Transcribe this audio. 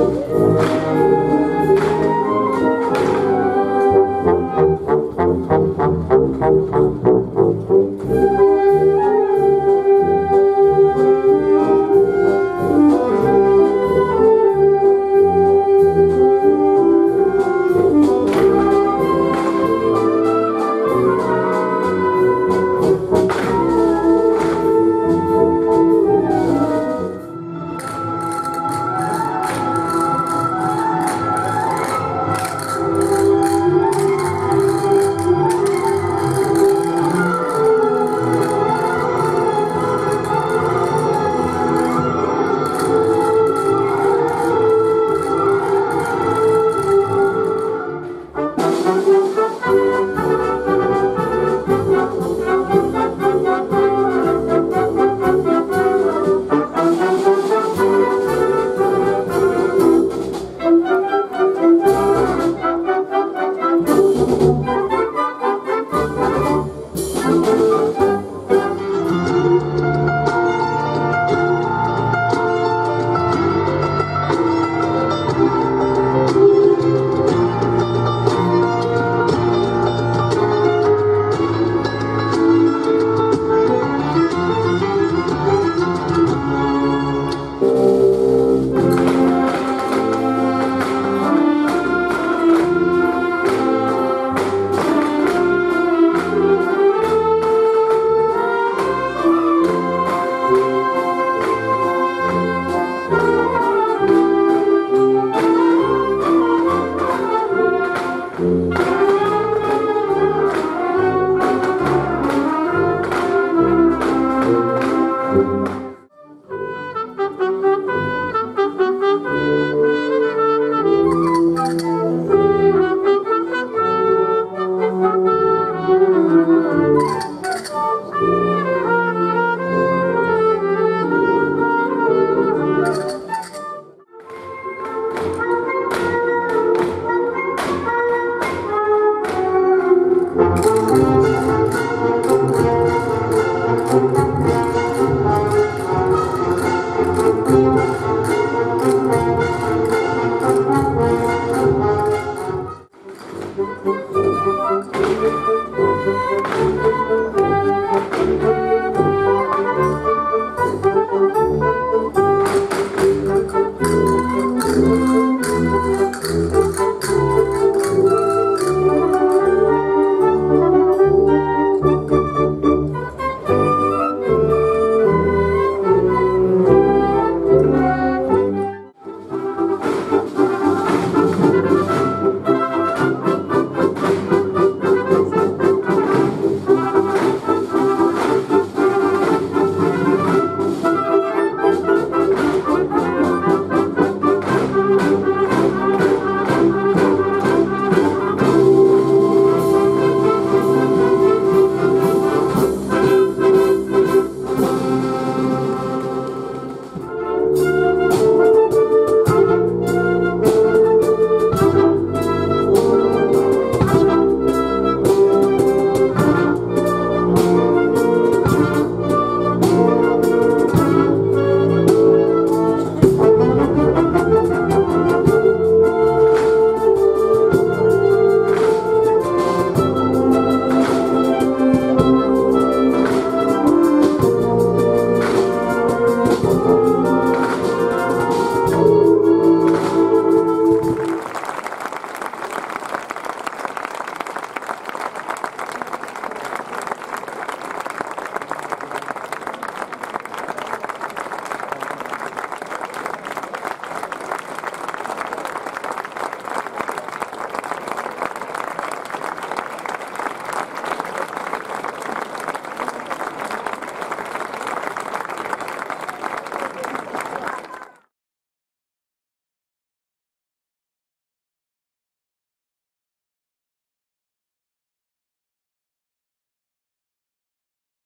Música